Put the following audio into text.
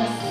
us.